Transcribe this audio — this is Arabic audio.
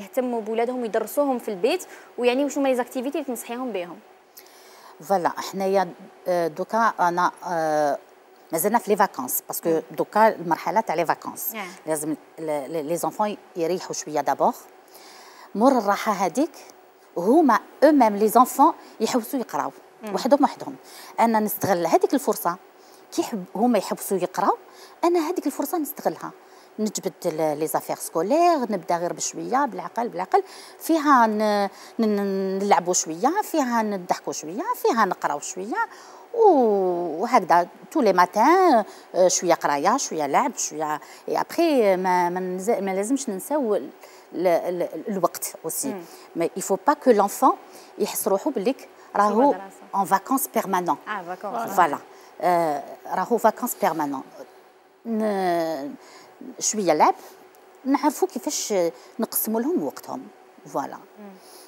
يهتموا بولادهم ويدرسوهم في البيت ويعني واش هما les activités اللي تنصحيهم بهم voilà حنايا آه، donc أنا آه، مازلنا في les vacances parce que donc المرحلة تاع les vacances. لازم les enfants يريحوا شوية d'abord. مور الراحة هذيك هما eux-mêmes les enfants يحوسوا يقراو وحدهم وحدهم. أنا نستغل هذيك الفرصة كي هما يحبسوا يقراو أنا هذيك الفرصة نستغلها. نجبد les affaires scolaires نبدا غير بشوية بالعقل بالعقل. فيها نلعبوا شوية فيها نضحكوا شوية فيها نقراو شوية. وهكذا. tous les matins شوية قراية شوية لعب شوية. ابخي ما ما لازمش ننساو الوقت aussi mais il faut pas que l'enfant يحس روحو بليك راهو en vacances permanentes آه vacances voilà راهو vacances permanentes شوية لعب نعرفوا كيفاش نقسموا لهم وقتهم. voilà